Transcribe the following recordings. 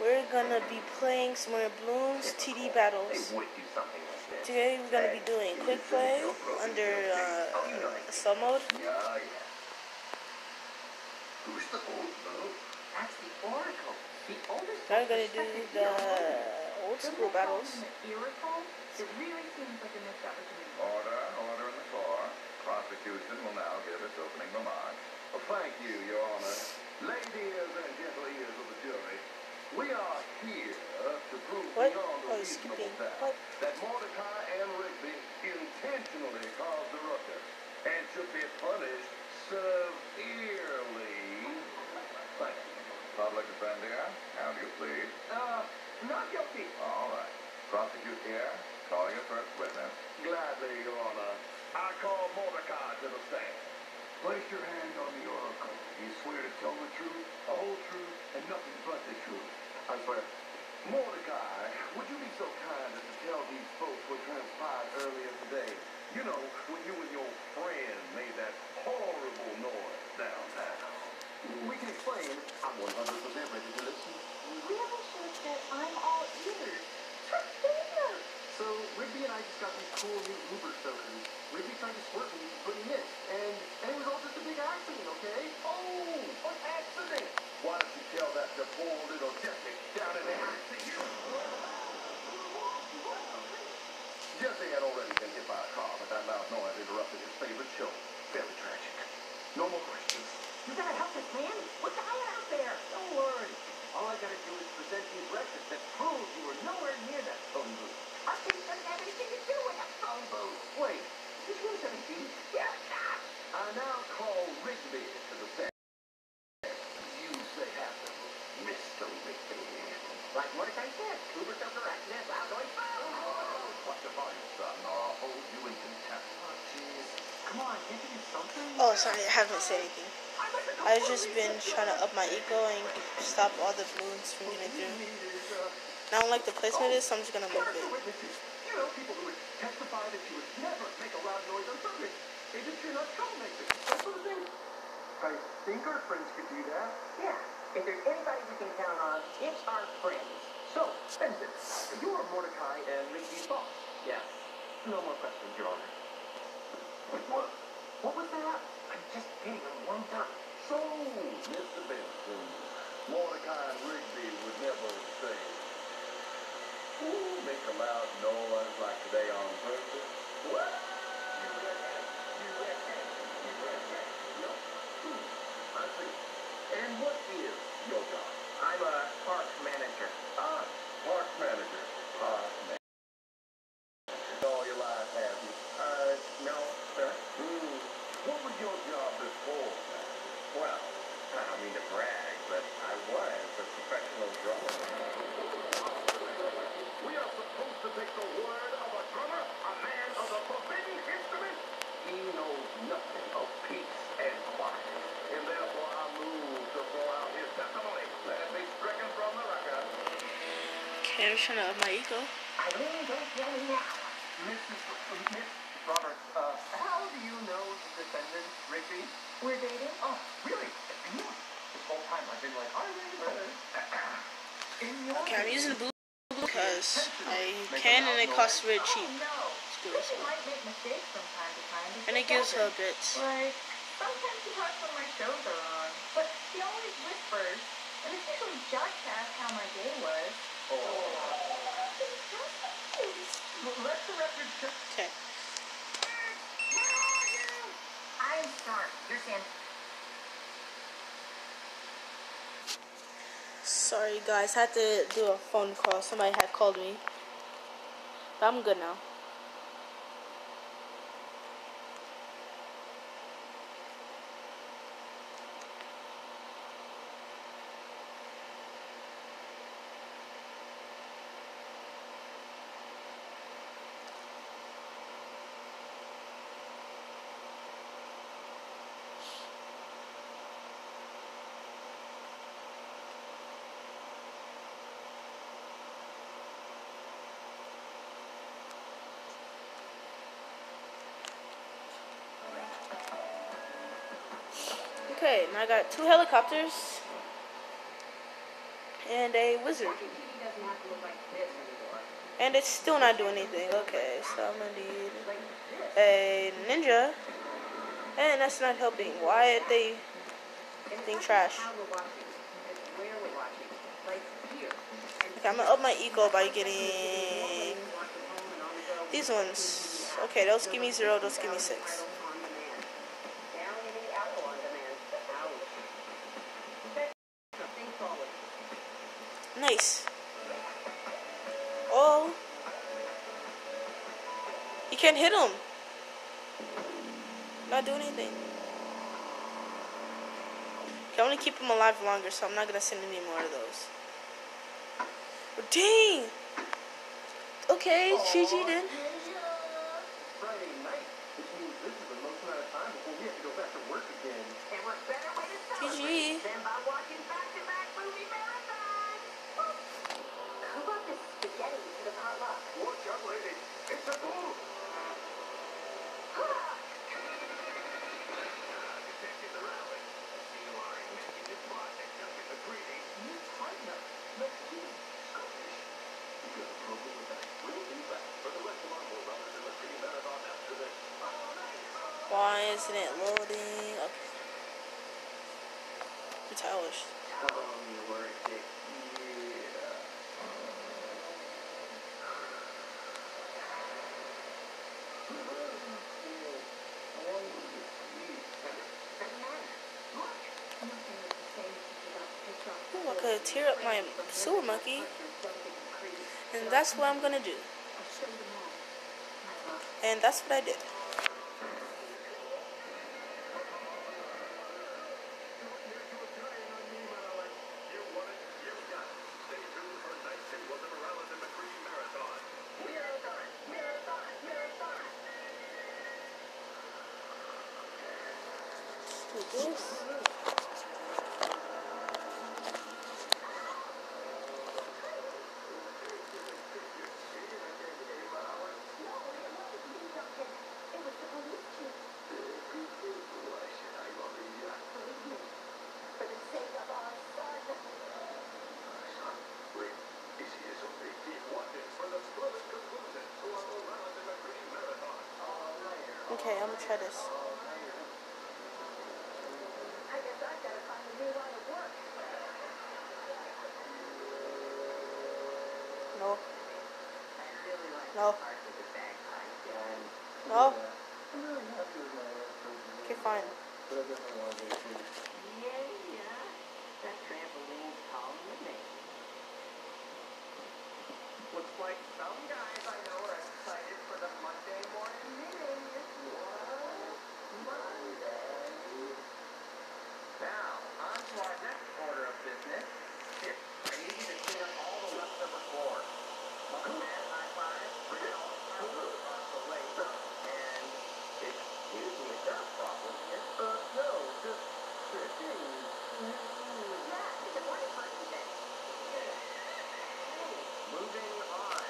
we're gonna be playing some more Bloons TD battles. Today we're gonna be doing quick play under uh, slow mode. Who's the old though? That's the Oracle. The oldest. Now we're gonna do the old school battles. It really seems like a missed opportunity. Order, order in the floor. Prosecution will now give its opening remarks. Well, thank you, Your Honor. Ladies and gentle ears of the jury, we are here to prove What? beyond Oh, a he's reasonable skipping. doubt What? that Mordecai and Rigby intentionally caused the ruckus and should be punished severely. Thank you. Public defender, how do you plead? Uh, not guilty. All right. Prosecute here. Call your first witness. Gladly, Your Honor. I call Mordecai to the stand. Place your hand on the oracle. You swear to tell the truth, the whole truth, and nothing but the truth. I swear. Mordecai, would you be so kind as to tell these folks what transpired earlier today? You know, when you and your friend made that horrible noise downtown. We can explain. I'm 100% ready to listen. Really shows that I'm all ears. Tortilla! So, Rigby and I just got these cool new Uber tokens. Rigby tried to squirt me, but he missed. And, and it was all just a big accident, okay? Oh, an accident! Why don't you tell that to poor little Jesse down in the ICU? Jesse had already been hit by a car, but that loud noise interrupted his favorite show. Very tragic. No more questions. You gotta help this man. What's the hell out there? Don't worry. All I gotta do is present these records that prove you were nowhere near that phone booth. Our case doesn't have anything to do with that phone booth. Wait, is this really 17? Yes, gosh! I now call Rigby to the stand. You say happen, Mr. Rigby. Like Mordecai said, Uber took accident, loud noise, phone. What's the volume, son, or I'll hold you in contempt. Oh, jeez. Come on, can't you do something? Oh, sorry, I haven't said anything. I've just been trying to up my eco and stop all the balloons from getting through. And I don't like the placement this, so I'm just gonna move it. People who would testify that you would never make a loud noise on. They just you're not troublemakers. That sort of thing. I think our friends could do that. Yeah, if there's anybody we can count on, it's our friends. So, Benson, you are Mordecai and Rigby's boss. Yes. No more questions, Your Honor. What? What was that? I'm just warmed up. So, Mr. Benson, Mordecai Rigby would never say, Ooh, make a loud noise like today on purpose. What? You reckon? You reckon? You reckon? No. Hmm, I see. And what is your job? I'm a park manager. Ah, park manager. Park manager. All your life, have you? Uh, no, sir. Hmm. What was your job before? Well, I don't mean to brag, but I was a professional drummer. We are supposed to take the word of a drummer, a man of the forbidden instrument. He knows nothing of peace and quiet. And therefore I move to throw out his testimony. Let it be stricken from the record. Up my eco. We're dating? Okay, I'm using the blue because I can and it costs really cheap. And it gives her a bits. Like, sometimes he talks when my shows are on, but he always whispers, and it's usually to how my day was. Oh. Well, let the record show. Okay. I'm sorry. Guys, I had to do a phone call. Somebody had called me. But I'm good now. Okay, now I got two helicopters. and a wizard. And it's still not doing anything. Okay, so I'm gonna need a ninja. And that's not helping. Why are they being trash? Okay, I'm gonna up my eco by getting these ones. Okay, those give me zero, those give me six. Nice. Oh. You can't hit him. Not doing anything. Okay, I want to keep him alive longer, so I'm not gonna send any more of those. Dang! Okay, GG then. Friday night, which means this is the most amount of time before we have to go back to work again. GG. Who brought this spaghetti to the potluck? Watch out, lady. It's a bull. Detective the rally. You are making this boss accepting the greedy. You China. Mexican. Scottish. You got a problem with that? We'll be back for the rest of our more runners in the city marathon after this. Why loading? Okay. Yeah. Ooh, I could tear up my super monkey, and that's what I'm gonna do. And that's what I did. Okay, I'm gonna try this. No. No. No. Okay, fine. Looks like some guys I know are excited for the Monday morning meeting. What? Monday. Now, on to our next order of business. Here, I need you to clean up all the leftover floor. Man, high five, bring it all across the lake. And excuse me, is there a problem here? Uh, no, just fishing. Moving on.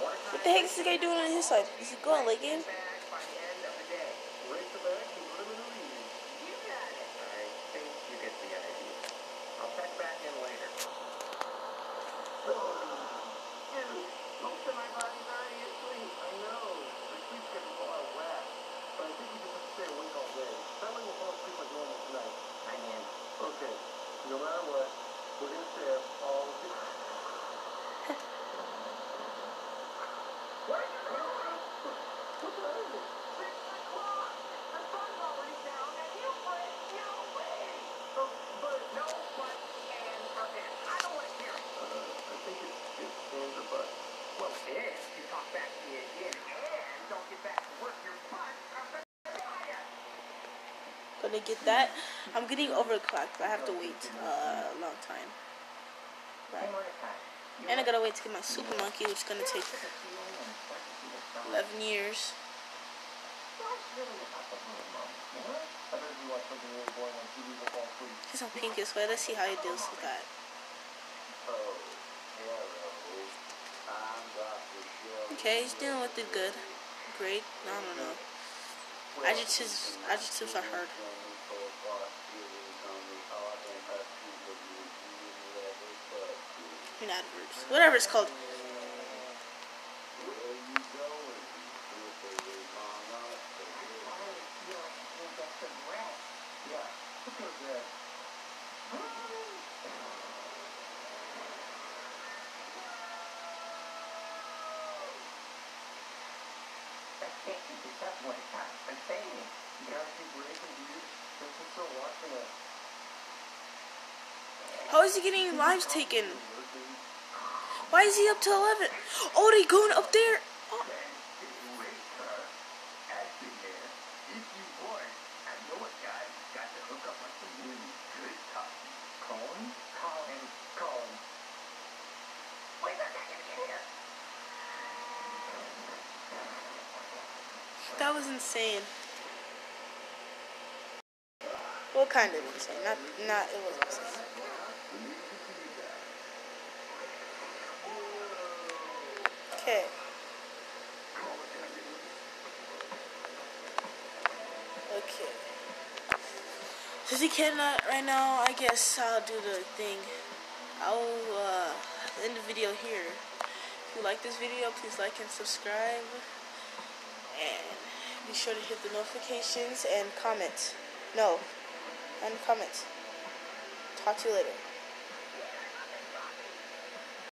What the heck is this guy doing on his side? Is he going late game? Back by the end of the day. Race the bag and put 'em in the lead. You got it. I think you get the idea. I'll check back in later. Dude, most of my body's already asleep. I know. The sleep schedule's a lot wet. But I think we just have to stay awake all day. That way we'll fall asleep like normal tonight. I am. Okay. No matter what, we're gonna stay up all the What are you doing? What time is it? Six o'clock. The sun's already down and you play you win. Oh, but no but and or and. I don't want to hear it. Uh, I think it's it's and or but. Well, if you talk back to me again and don't get back to work, your butt. I'm gonna fire. Gonna get that. I'm getting overclocked, I have to wait uh, a long time. And I gotta wait to get my super monkey, which is gonna take 11 years. He's on pink as well. Let's see how he deals with that. Okay, he's dealing with it good. Great. I don't know. Adjectives, adjectives are hard. mean adverbs. Whatever it's called. How is he getting lives taken? Why is he up to 11? Oh, they going up there? That was insane. Well, kind of insane. Not, not, it was insane. Okay. Okay. Since he cannot right now, I guess I'll do the thing. I'll uh, end the video here. If you like this video, please like and subscribe. And be sure to hit the notifications and comment. No, and comment. Talk to you later.